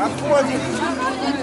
Отходим.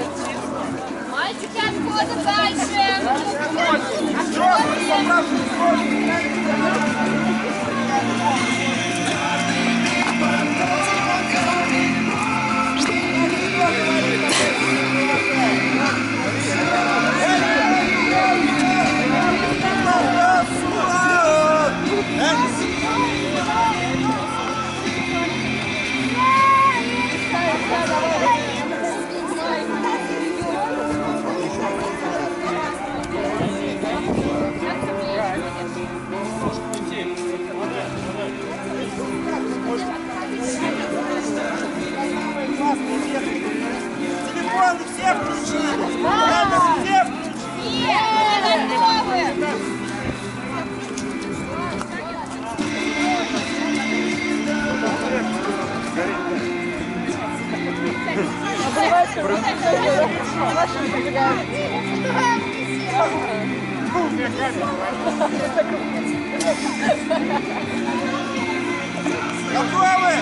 Готовы?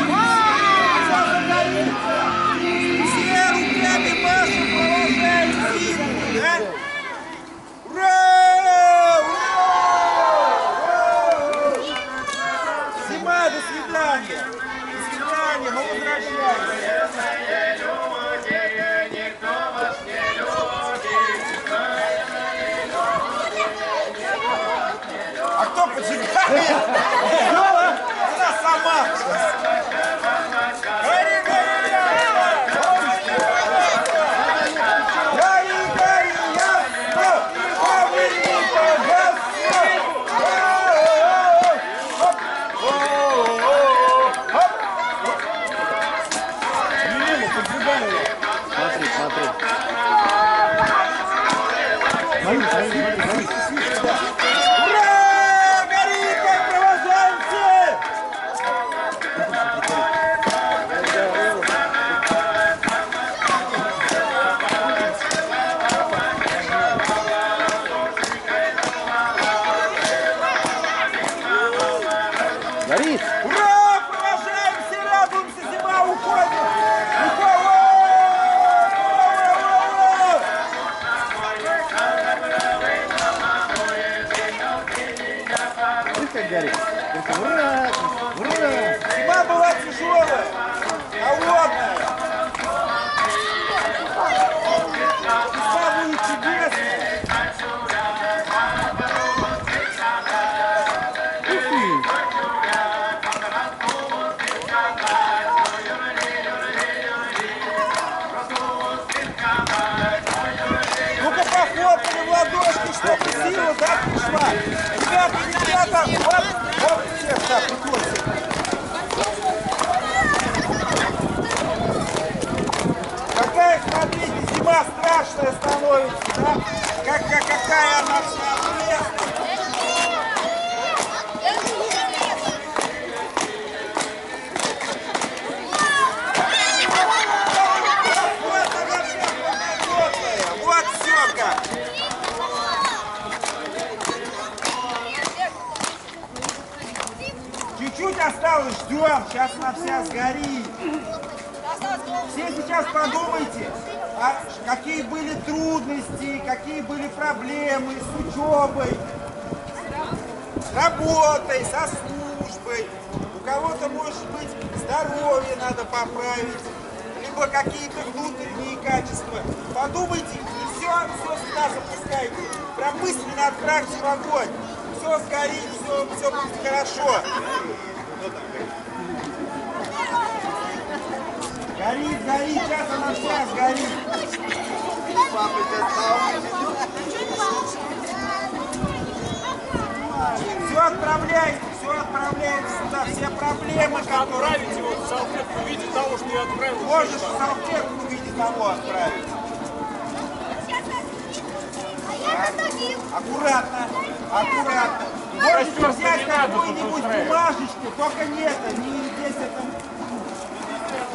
Все руками машем, провожаем Зиму, да? Ура! Ура! Ура! Зима, до свидания. До свидания, мы возвращаемся. А кто поджигает? Она сама. Гори, гори, Гори, гори, ясно. Повели, пожалуйста. Оп. Оп. Оп. Смотри, смотри. Смотри, смотри, смотри, Горит! Ура! Провожаемся, радуемся, зима уходит! Уходит! Видишь, как горит? Только ура! Ура! Сила, да, пришла. Ребята, ребята, оп, оп, всех так, выходите. Какая, смотрите, зима страшная становится, да? Как, как, какая она вся осталось, ждем, сейчас она вся сгорит. Все сейчас подумайте, а какие были трудности, какие были проблемы с учебой, с работой, со службой. У кого-то, может быть, здоровье надо поправить, либо какие-то внутренние качества. Подумайте и все, все сюда запускайте. Прям мысленно отправьте в огонь. Все сгорит, все, все будет хорошо. Горит, горит, сейчас она вся сгорит. Все отправляйте, все отправляйте сюда, все проблемы, которые... Отправить его в салфетку в виде того, что я отправил. Можешь салфетку в виде того отправить. Аккуратно, аккуратно. Можете взять какую-нибудь бумажечку, только не это, не здесь это...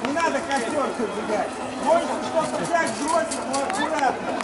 Не надо костер зажигать. Можете что-то взять, бросить, но аккуратно.